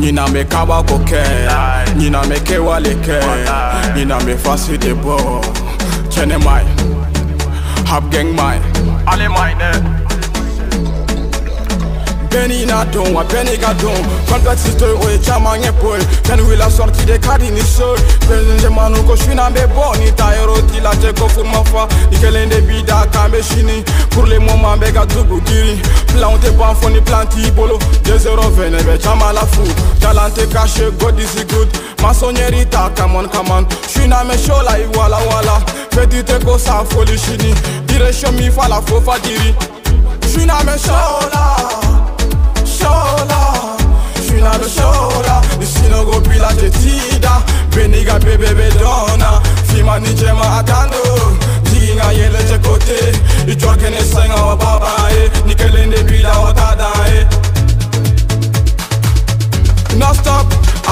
ɲina mɛ kaba ko kɛ ɲina mɛ kɛwale kɛ ɲina mɛ fasi de bɔ kɛnɛma ye habgɛngma ye ale ma ye dɛ n'i n'a dɔn wa n'i ka dɔn contexte to o ye caman ye fɛn wila sorti de ka di ni so pɛnzemanu ko su n'an bɛ bɔ ni ta yɔrɔ t'i la cɛ ko furu ma fa. I kelen de b'i da k'an bɛ pour le moment bɛ ka dugu giri plan tɛ ban ni plan t'i bolo. Deux zéro fɛnɛ bɛ caman la fu. Talent caché god is good. Maçonnerie ta come on come on. Su n'an bɛ show la i wala wala fɛti tɛ ko sa foli sini direction min fa la fo fa diri su n'an bɛ show la shola Shina be shola Nisino go pila jetida Beniga bebe be dona Fima ni jema atando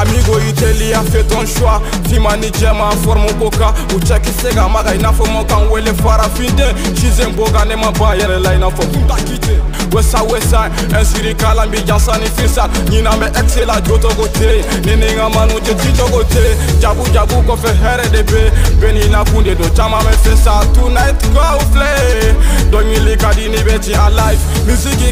Amigo Italia fais ton choix. Fima ni jema forme coca. U cheki sega maga ina fo mo kan wele fara finde Chizen boga ne ma ba yere la ina fo kunta kite. Wesa wesa Ensiri kala mbi jansa ni fisa. Nyina me exe la joto go te Nini nga manu je tito go te Jabu jabu ko fe here de be. Beni na kunde do chama me fesa. Tonight go play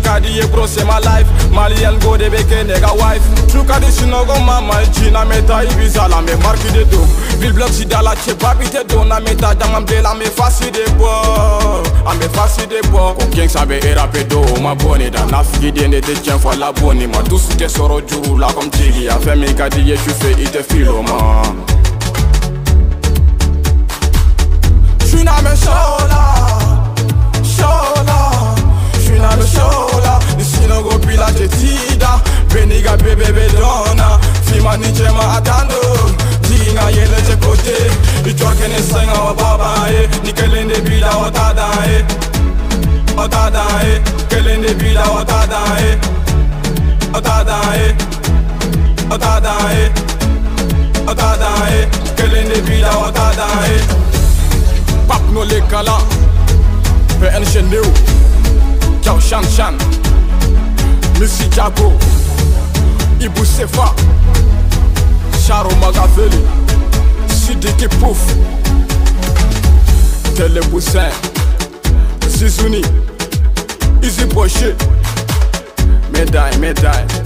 kadi ye bro c'est ma life. Malien go de beke nega wife. True kadi sinogo mama China meta ibiza la me marki de do. Bill block si dala che papi te do Na meta jangam de la me fasi de bo A me fasi de bo Ko gang sabe era pe do ma boni da Na figi de ne te tiens fois la boni ma. Dusu te soro juru la comme jigi A fɛ min ka di ye su fɛ i filo ma kwani chema atando. Jinga yeleje kote. Itwakene senga wa babae nikelende bila watadae watadae kelende bila watadae watadae watadae watadae kelende bila watadae pap no lekala pe enshe new Kiao Shan Shan Missy Jago Ibu Sefa. Charo Magaveli, Sidiki Pouf, Telepoussin, Zizouni, Easy Poché, Médaille, médaille.